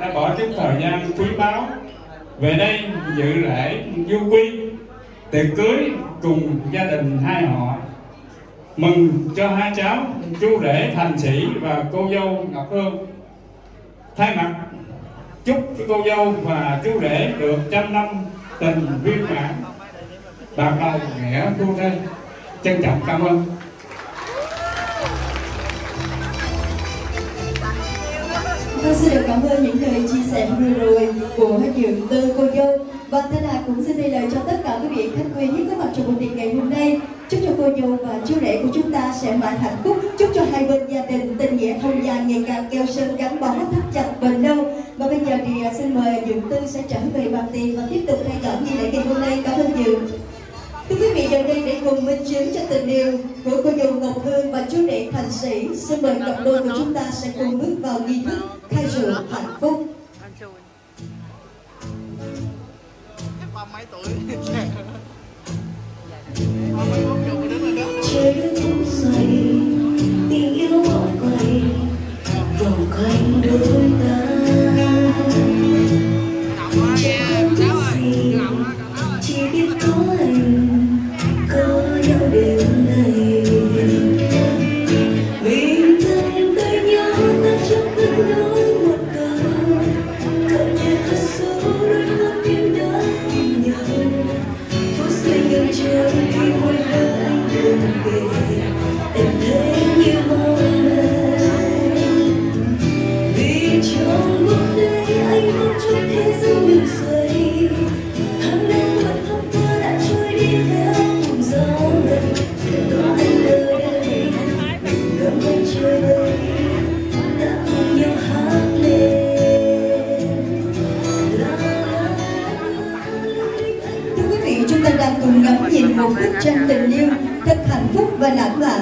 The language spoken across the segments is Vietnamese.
đã bỏ chút thời gian quý báu. Về đây dự lễ du quy tiệc cưới cùng gia đình hai họ. Mừng cho hai cháu, chú rể thành sĩ và cô dâu ngọc hương. Thay mặt, chúc cô dâu và chú rể được trăm năm tình viên mãn. Bạc đầu nghĩa cô đây trân trọng cảm ơn. Tôi xin được cảm ơn những lời chia sẻ vừa rồi của Dượng Tư, cô dâu và Thanh Hà cũng xin thay lời cho tất cả quý vị khách quý có mặt trong buổi tiệc ngày hôm nay. Chúc cho cô dâu và chú rể của chúng ta sẽ mãi hạnh phúc. Chúc cho hai bên gia đình, tình nghĩa thông gia ngày càng keo sơn gắn bó, thắt chặt bền lâu. Và bây giờ thì à, xin mời Dượng Tư sẽ trở về bàn tiền và tiếp tục thay dõi nghi lễ ngày hôm nay. Cảm ơn Dượng. Giờ đây để cùng minh chứng cho tình yêu của cô dâu Ngọc Hương và chú rể Thành Sĩ, xin mời cặp đôi của chúng ta sẽ cùng bước vào nghi thức khai sự hạnh phúc. Một bức tranh tình yêu thật hạnh phúc và lãng mạn.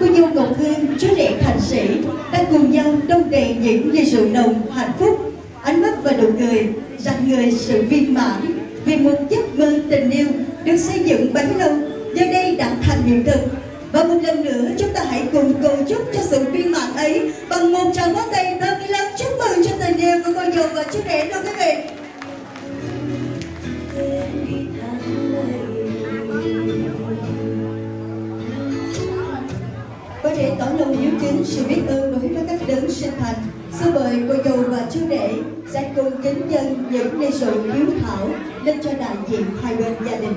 Cô dâu Ngọc Hương, chú rể Thành Sĩ đang cùng nhau đông đầy những ly rượu nồng hạnh phúc, ánh mắt và nụ cười rạng người sự viên mãn vì một giấc mơ tình yêu được xây dựng bấy lâu giờ đây đã thành hiện thực. Và một lần nữa chúng ta hãy cùng cầu chúc cho sự viên mãn ấy bằng một tràng pháo tay thật lớn chúc mừng cho tình yêu của cô dâu và chú rể luôn quý vị. Kính sự biết ơn đối với các đấng sinh thành, xin mời cô dâu và chú rể sẽ cùng kính dân những ly rượu hiếu thảo lên cho đại diện hai bên gia đình.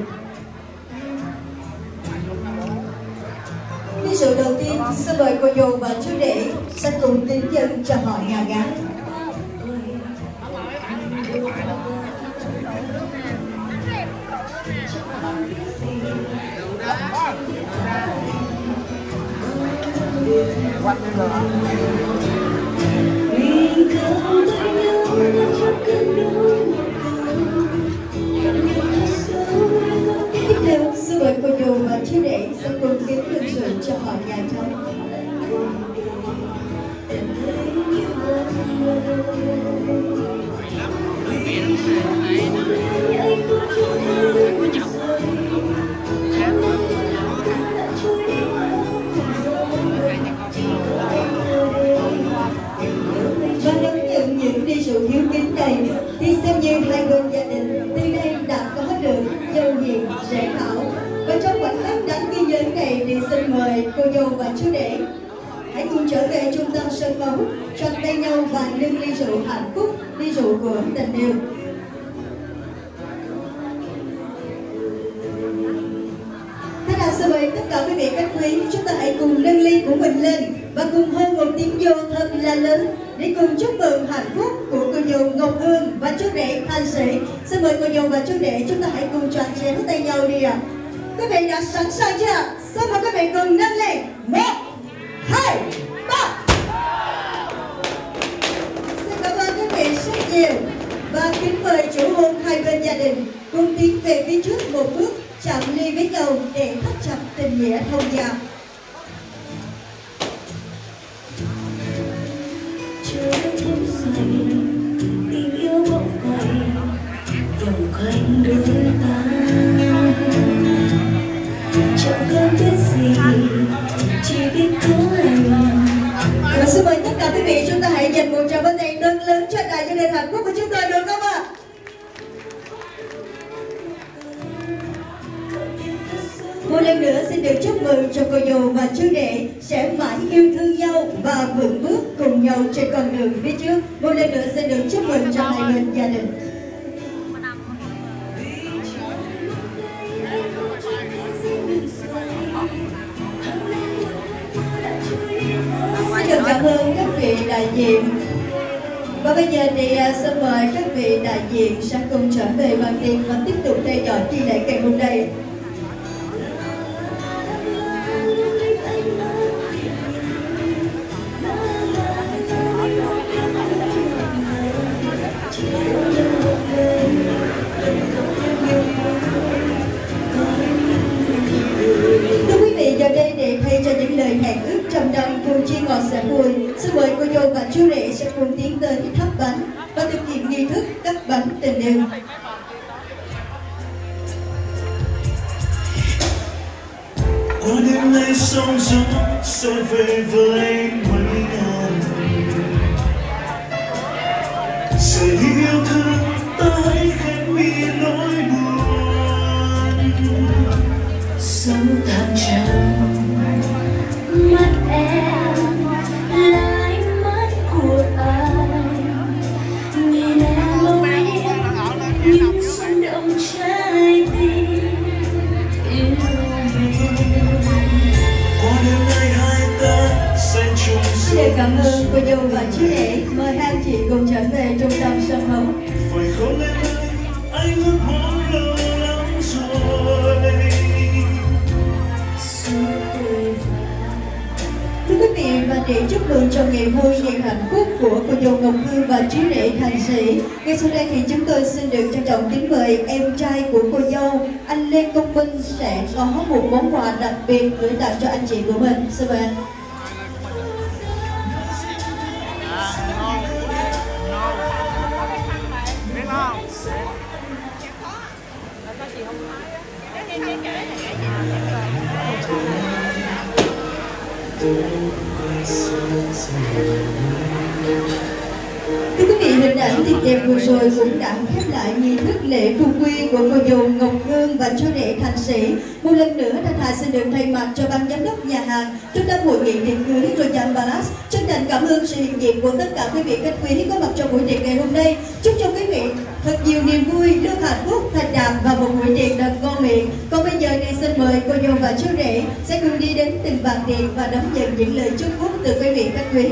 Ly rượu đầu tiên, xin mời cô dâu và chú rể sẽ cùng kính dân cho họ nhà gái. mình không tới nhau hiếu kính này thì xem như hai bên gia đình từ đây đã có được dâu hiền rể hảo. Và trong khoảnh khắc đáng ghi nhớ này thì xin mời cô dâu và chú rể hãy cùng trở về trung tâm sân khấu chặt tay nhau và nâng ly rượu hạnh phúc, ly rượu của tình yêu. Thế nào xin mời tất cả quý vị khách quý chúng ta hãy cùng nâng ly của mình lên và cùng hơn một tiếng vô thật là lớn để cùng chúc mừng hạnh phúc của cô dâu Ngọc Hương và chú rể Thanh Sĩ. Xin mời cô dâu và chú rể chúng ta hãy cùng tròn chén tay nhau đi ạ. Quý vị đã sẵn sàng chưa? Xin mời quý vị cùng nâng lên. Một, hai, ba. Xin cảm ơn quý vị rất nhiều và kính mời chủ hôn hai bên gia đình cùng tiến về phía trước một bước chạm ly với nhau để thắt chặt tình nghĩa thông gia. Nền Hàn Quốc của chúng tôi được không ạ? Một lần nữa xin được chúc mừng cho cô dâu và chú rể sẽ mãi yêu thương nhau và vững bước cùng nhau trên con đường phía trước. Một lần nữa xin được chúc mừng cho hai bên gia đình. Xin được cảm ơn các vị đại diện và bây giờ thì à, xin mời các vị đại diện sẽ cùng trở về bàn tiệc và tiếp tục theo dõi chi lễ ngày hôm nay. Tình yêu. qua đêm nay sóng gió sẽ về với mấy ngàn sẽ yêu thương ta hãy để chúc mừng cho ngày vui, ngày hạnh phúc của cô dâu Ngọc Hương và chú rể Thành Sĩ. Ngay sau đây thì chúng tôi xin được trân trọng kính mời em trai của cô dâu, anh Lê Công Minh sẽ có một món quà đặc biệt gửi tặng cho anh chị của mình. Xin mời anh. Thưa quý vị, hình ảnh tuyệt đẹp vừa rồi cũng đã khép lại nghi thức lễ phu quy của cô dâu Ngọc Hương và chú rể Thành Sĩ. Một lần nữa, Thanh Hà xin được thay mặt cho ban giám đốc nhà hàng trung tâm hội nghị tiệc cưới Royal Palace chân thành cảm ơn sự hiện diện của tất cả quý vị khách quý có mặt trong buổi tiệc ngày hôm nay. Chúc cho quý vị thật nhiều niềm vui, được hạnh phúc, thành đạt và một và chú rể sẽ cùng đi đến từng bàn tiệc và đón nhận những lời chúc phúc từ quý vị khách quý.